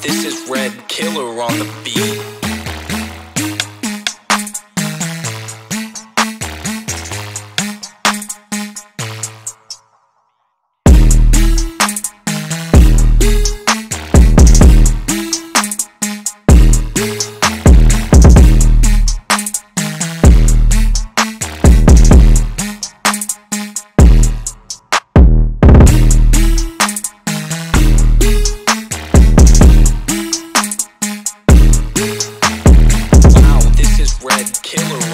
This is Red Killer on the beat. red killer.